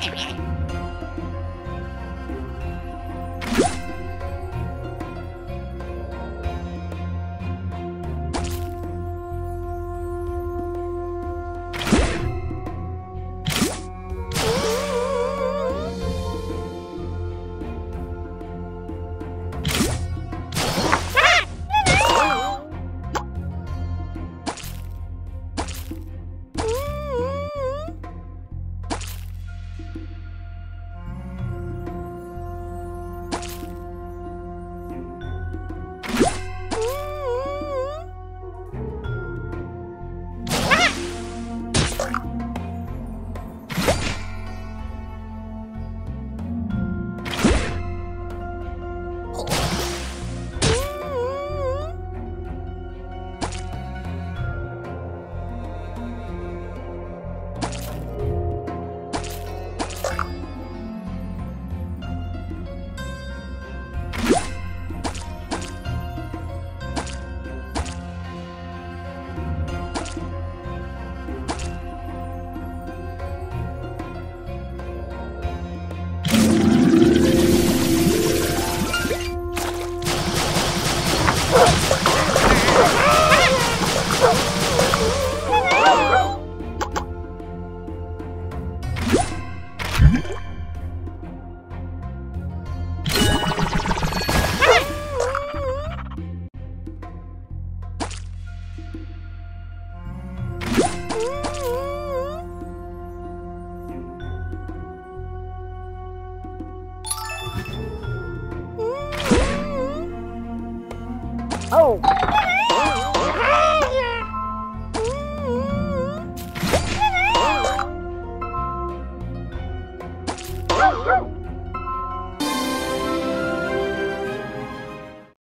Okay. Oh!